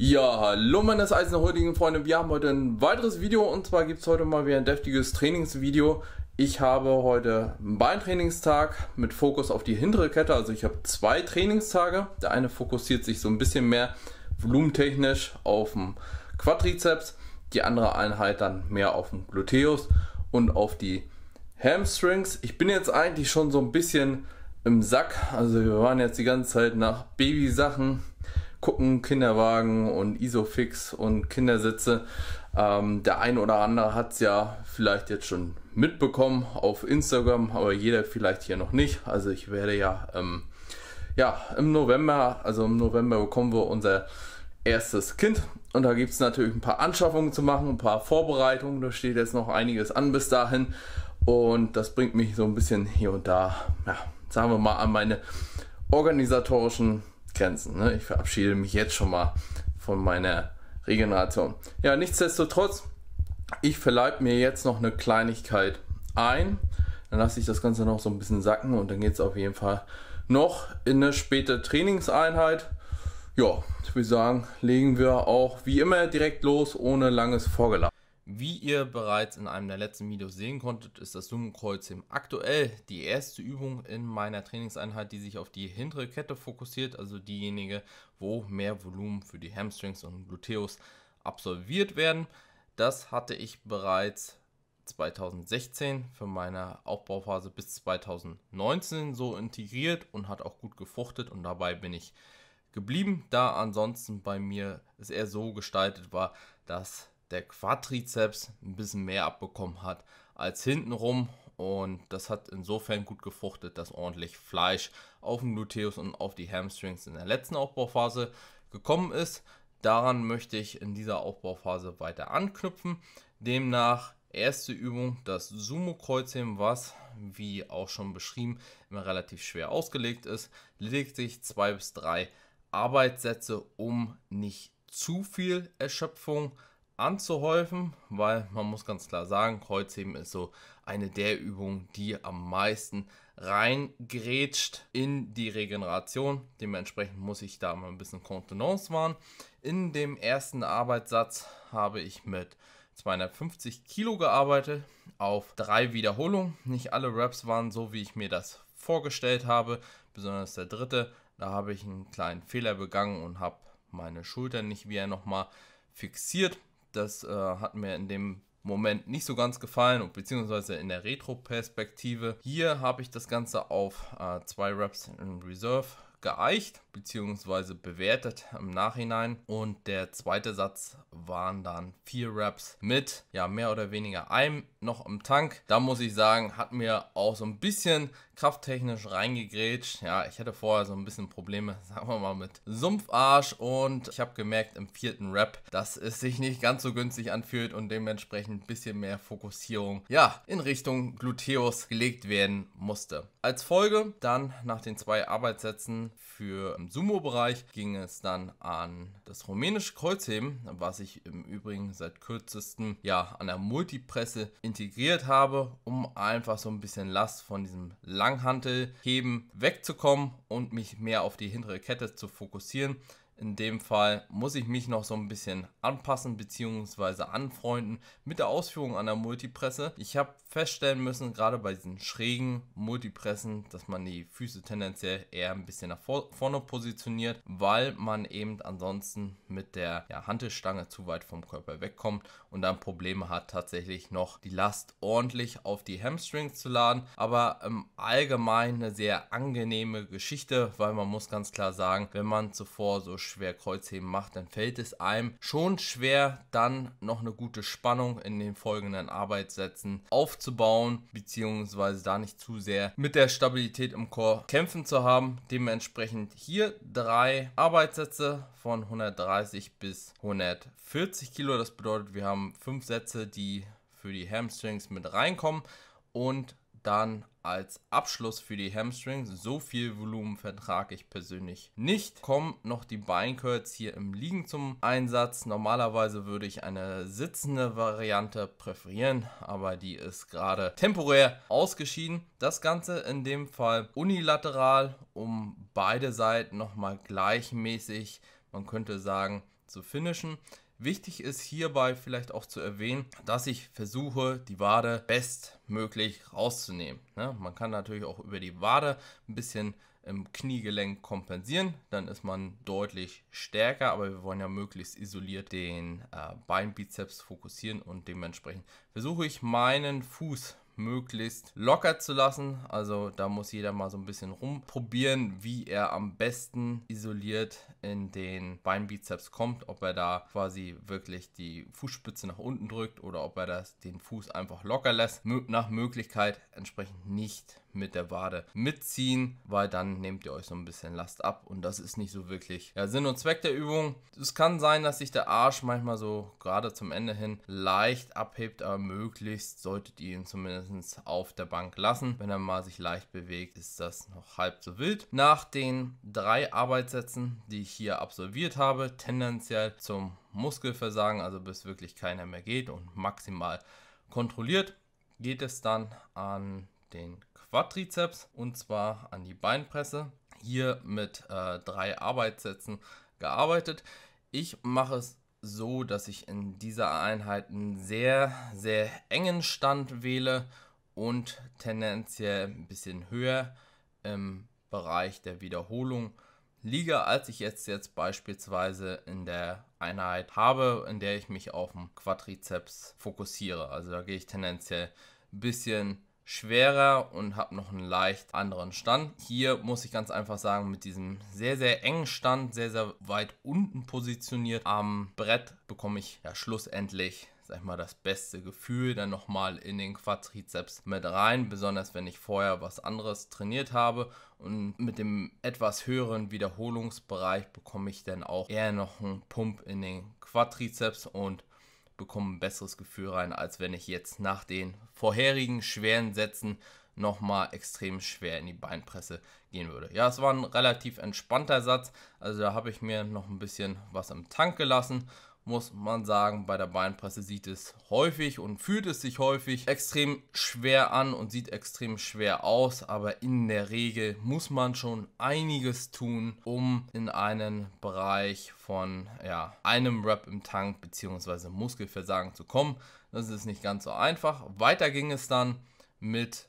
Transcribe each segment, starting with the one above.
Ja, hallo meine eisenheutigen Freunde, wir haben heute ein weiteres Video und zwar gibt es heute mal wieder ein deftiges Trainingsvideo. Ich habe heute einen Beintrainingstag mit Fokus auf die hintere Kette, also ich habe zwei Trainingstage. Der eine fokussiert sich so ein bisschen mehr volumentechnisch auf den Quadrizeps, die andere Einheit dann mehr auf den Gluteus und auf die Hamstrings. Ich bin jetzt eigentlich schon so ein bisschen im Sack, also wir waren jetzt die ganze Zeit nach Babysachen gucken, Kinderwagen und Isofix und Kindersitze. Ähm, der ein oder andere hat es ja vielleicht jetzt schon mitbekommen auf Instagram, aber jeder vielleicht hier noch nicht. Also ich werde ja, ähm, ja im November, also im November bekommen wir unser erstes Kind und da gibt es natürlich ein paar Anschaffungen zu machen, ein paar Vorbereitungen. Da steht jetzt noch einiges an bis dahin und das bringt mich so ein bisschen hier und da, ja, sagen wir mal, an meine organisatorischen Grenzen. Ne? Ich verabschiede mich jetzt schon mal von meiner Regeneration. Ja, nichtsdestotrotz, ich verleibe mir jetzt noch eine Kleinigkeit ein. Dann lasse ich das Ganze noch so ein bisschen sacken und dann geht es auf jeden Fall noch in eine späte Trainingseinheit. Ja, ich würde sagen, legen wir auch wie immer direkt los, ohne langes Vorgeladen. Wie ihr bereits in einem der letzten Videos sehen konntet, ist das Summenkreuzheben aktuell die erste Übung in meiner Trainingseinheit, die sich auf die hintere Kette fokussiert, also diejenige, wo mehr Volumen für die Hamstrings und Gluteus absolviert werden. Das hatte ich bereits 2016 für meine Aufbauphase bis 2019 so integriert und hat auch gut gefruchtet und dabei bin ich geblieben, da ansonsten bei mir es eher so gestaltet war, dass der Quadrizeps ein bisschen mehr abbekommen hat als hintenrum. Und das hat insofern gut gefruchtet, dass ordentlich Fleisch auf den Gluteus und auf die Hamstrings in der letzten Aufbauphase gekommen ist. Daran möchte ich in dieser Aufbauphase weiter anknüpfen. Demnach erste Übung das Sumo-Kreuzheben, was, wie auch schon beschrieben, immer relativ schwer ausgelegt ist. Lediglich zwei bis drei Arbeitssätze, um nicht zu viel Erschöpfung anzuhäufen, weil man muss ganz klar sagen, Kreuzheben ist so eine der Übungen, die am meisten reingrätscht in die Regeneration. Dementsprechend muss ich da mal ein bisschen Kontenance wahren. In dem ersten Arbeitssatz habe ich mit 250 Kilo gearbeitet auf drei Wiederholungen. Nicht alle Reps waren so, wie ich mir das vorgestellt habe, besonders der dritte. Da habe ich einen kleinen Fehler begangen und habe meine Schultern nicht wieder nochmal fixiert. Das äh, hat mir in dem Moment nicht so ganz gefallen, beziehungsweise in der Retro-Perspektive. Hier habe ich das Ganze auf äh, zwei Reps in Reserve geeicht bzw. bewertet im Nachhinein. Und der zweite Satz waren dann vier Reps mit ja mehr oder weniger einem noch im Tank. Da muss ich sagen, hat mir auch so ein bisschen krafttechnisch reingegrätscht. Ja, ich hatte vorher so ein bisschen Probleme, sagen wir mal, mit Sumpfarsch und ich habe gemerkt im vierten Rap, dass es sich nicht ganz so günstig anfühlt und dementsprechend ein bisschen mehr Fokussierung ja in Richtung Gluteus gelegt werden musste. Als Folge dann nach den zwei Arbeitssätzen für Sumo-Bereich ging es dann an das rumänische Kreuzheben, was ich im Übrigen seit kürzestem ja an der Multipresse integriert habe, um einfach so ein bisschen Last von diesem Langhantelheben wegzukommen und mich mehr auf die hintere Kette zu fokussieren. In dem Fall muss ich mich noch so ein bisschen anpassen bzw. anfreunden mit der Ausführung der Multipresse. Ich habe feststellen müssen, gerade bei diesen schrägen Multipressen, dass man die Füße tendenziell eher ein bisschen nach vorne positioniert, weil man eben ansonsten mit der ja, Hantelstange zu weit vom Körper wegkommt und dann Probleme hat, tatsächlich noch die Last ordentlich auf die Hamstrings zu laden. Aber im Allgemeinen eine sehr angenehme Geschichte, weil man muss ganz klar sagen, wenn man zuvor so schwer Kreuzheben macht, dann fällt es einem schon schwer, dann noch eine gute Spannung in den folgenden Arbeitssätzen aufzubauen, beziehungsweise da nicht zu sehr mit der Stabilität im Chor kämpfen zu haben. Dementsprechend hier drei Arbeitssätze von 130 bis 140 Kilo. Das bedeutet, wir haben fünf Sätze, die für die Hamstrings mit reinkommen und dann als Abschluss für die Hamstrings. So viel Volumen vertrage ich persönlich nicht. Kommen noch die Beincurls hier im Liegen zum Einsatz. Normalerweise würde ich eine sitzende Variante präferieren, aber die ist gerade temporär ausgeschieden. Das Ganze in dem Fall unilateral, um beide Seiten nochmal gleichmäßig, man könnte sagen, zu finishen. Wichtig ist hierbei vielleicht auch zu erwähnen, dass ich versuche, die Wade bestmöglich rauszunehmen. Ne? Man kann natürlich auch über die Wade ein bisschen im Kniegelenk kompensieren, dann ist man deutlich stärker, aber wir wollen ja möglichst isoliert den äh, Beinbizeps fokussieren und dementsprechend versuche ich meinen Fuß möglichst locker zu lassen. Also da muss jeder mal so ein bisschen rumprobieren, wie er am besten isoliert in den Beinbizeps kommt. Ob er da quasi wirklich die Fußspitze nach unten drückt oder ob er das, den Fuß einfach locker lässt. Nach Möglichkeit entsprechend nicht mit der Wade mitziehen, weil dann nehmt ihr euch so ein bisschen Last ab und das ist nicht so wirklich ja, Sinn und Zweck der Übung. Es kann sein, dass sich der Arsch manchmal so gerade zum Ende hin leicht abhebt, aber möglichst solltet ihr ihn zumindest auf der Bank lassen. Wenn er mal sich leicht bewegt, ist das noch halb so wild. Nach den drei Arbeitssätzen, die ich hier absolviert habe, tendenziell zum Muskelversagen, also bis wirklich keiner mehr geht und maximal kontrolliert, geht es dann an den Quadrizeps und zwar an die Beinpresse. Hier mit äh, drei Arbeitssätzen gearbeitet. Ich mache es so, dass ich in dieser Einheit einen sehr, sehr engen Stand wähle und tendenziell ein bisschen höher im Bereich der Wiederholung liege, als ich jetzt, jetzt beispielsweise in der Einheit habe, in der ich mich auf den Quadrizeps fokussiere. Also da gehe ich tendenziell ein bisschen schwerer und habe noch einen leicht anderen Stand. Hier muss ich ganz einfach sagen, mit diesem sehr, sehr engen Stand, sehr, sehr weit unten positioniert am Brett bekomme ich ja schlussendlich sag ich mal, das beste Gefühl dann nochmal in den Quadrizeps mit rein, besonders wenn ich vorher was anderes trainiert habe und mit dem etwas höheren Wiederholungsbereich bekomme ich dann auch eher noch einen Pump in den Quadrizeps und bekomme ein besseres Gefühl rein, als wenn ich jetzt nach den vorherigen schweren Sätzen nochmal extrem schwer in die Beinpresse gehen würde. Ja, es war ein relativ entspannter Satz, also da habe ich mir noch ein bisschen was im Tank gelassen muss man sagen, bei der Beinpresse sieht es häufig und fühlt es sich häufig extrem schwer an und sieht extrem schwer aus, aber in der Regel muss man schon einiges tun, um in einen Bereich von ja, einem Rep im Tank bzw. Muskelversagen zu kommen. Das ist nicht ganz so einfach. Weiter ging es dann mit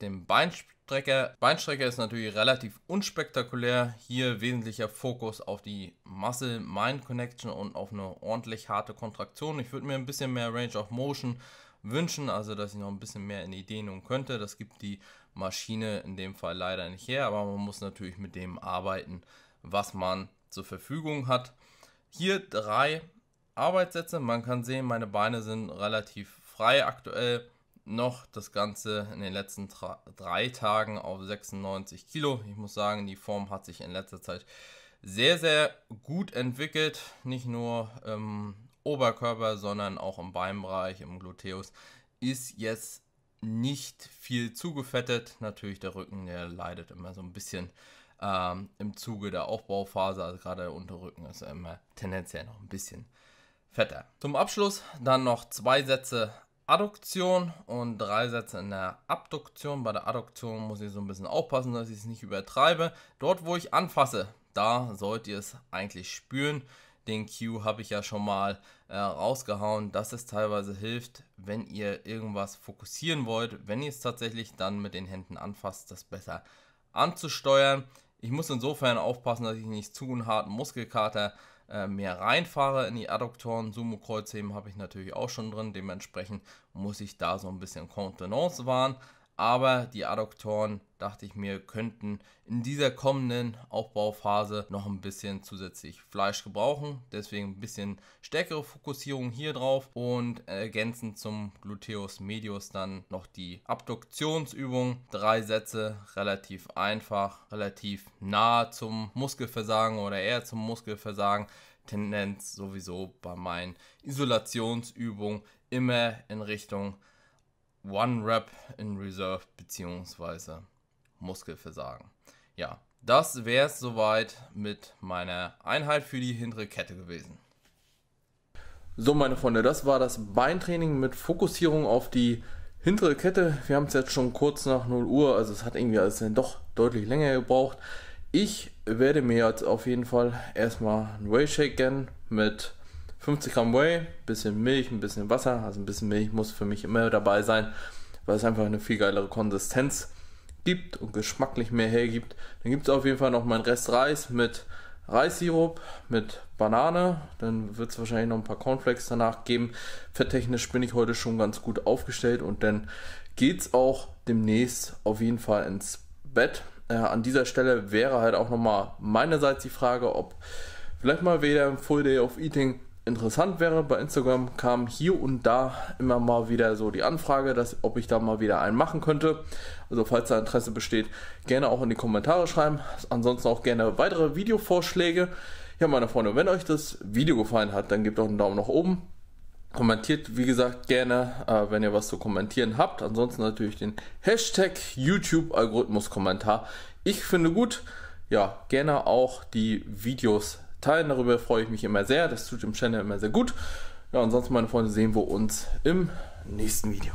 dem Beinstrecker. Beinstrecker ist natürlich relativ unspektakulär. Hier wesentlicher Fokus auf die Muscle-Mind-Connection und auf eine ordentlich harte Kontraktion. Ich würde mir ein bisschen mehr Range of Motion wünschen, also dass ich noch ein bisschen mehr in die Dehnung könnte. Das gibt die Maschine in dem Fall leider nicht her, aber man muss natürlich mit dem arbeiten, was man zur Verfügung hat. Hier drei Arbeitssätze. Man kann sehen, meine Beine sind relativ frei aktuell noch das Ganze in den letzten drei Tagen auf 96 Kilo. Ich muss sagen, die Form hat sich in letzter Zeit sehr, sehr gut entwickelt. Nicht nur im Oberkörper, sondern auch im Beinbereich, im Gluteus. Ist jetzt nicht viel zugefettet. Natürlich der Rücken, der leidet immer so ein bisschen ähm, im Zuge der Aufbauphase. Also gerade der Unterrücken ist immer tendenziell noch ein bisschen fetter. Zum Abschluss dann noch zwei Sätze Adduktion und drei Sätze in der Abduktion. Bei der Adduktion muss ich so ein bisschen aufpassen, dass ich es nicht übertreibe. Dort, wo ich anfasse, da sollt ihr es eigentlich spüren. Den Q habe ich ja schon mal äh, rausgehauen, dass es teilweise hilft, wenn ihr irgendwas fokussieren wollt, wenn ihr es tatsächlich dann mit den Händen anfasst, das besser anzusteuern. Ich muss insofern aufpassen, dass ich nicht zu einen harten Muskelkater äh, mehr reinfahre in die Adduktoren. Sumo-Kreuzheben habe ich natürlich auch schon drin. Dementsprechend muss ich da so ein bisschen Kontenance wahren. Aber die Adduktoren, dachte ich mir, könnten in dieser kommenden Aufbauphase noch ein bisschen zusätzlich Fleisch gebrauchen. Deswegen ein bisschen stärkere Fokussierung hier drauf und ergänzend zum Gluteus Medius dann noch die Abduktionsübung. Drei Sätze, relativ einfach, relativ nah zum Muskelversagen oder eher zum Muskelversagen. Tendenz sowieso bei meinen Isolationsübungen immer in Richtung One Rep in Reserve beziehungsweise Muskelversagen. Ja, das wäre es soweit mit meiner Einheit für die hintere Kette gewesen. So, meine Freunde, das war das Beintraining mit Fokussierung auf die hintere Kette. Wir haben es jetzt schon kurz nach 0 Uhr, also es hat irgendwie alles dann doch deutlich länger gebraucht. Ich werde mir jetzt auf jeden Fall erstmal einen Whey Shake gönnen mit 50 Gramm Whey, bisschen Milch, ein bisschen Wasser. Also ein bisschen Milch muss für mich immer dabei sein, weil es einfach eine viel geilere Konsistenz gibt und geschmacklich mehr hergibt. Dann gibt es auf jeden Fall noch meinen Rest Reis mit Reissirup, mit Banane. Dann wird es wahrscheinlich noch ein paar Cornflakes danach geben. Fetttechnisch bin ich heute schon ganz gut aufgestellt und dann geht es auch demnächst auf jeden Fall ins Bett. Äh, an dieser Stelle wäre halt auch nochmal meinerseits die Frage, ob vielleicht mal wieder ein Full Day of Eating interessant wäre. Bei Instagram kam hier und da immer mal wieder so die Anfrage, dass, ob ich da mal wieder einen machen könnte. Also falls da Interesse besteht, gerne auch in die Kommentare schreiben. Ansonsten auch gerne weitere Videovorschläge. Ja, meine Freunde, wenn euch das Video gefallen hat, dann gebt doch einen Daumen nach oben. Kommentiert, wie gesagt, gerne, äh, wenn ihr was zu kommentieren habt. Ansonsten natürlich den Hashtag YouTube-Algorithmus-Kommentar. Ich finde gut, ja, gerne auch die Videos teilen. Darüber freue ich mich immer sehr. Das tut dem Channel immer sehr gut. Ja, ansonsten, meine Freunde, sehen wir uns im nächsten Video.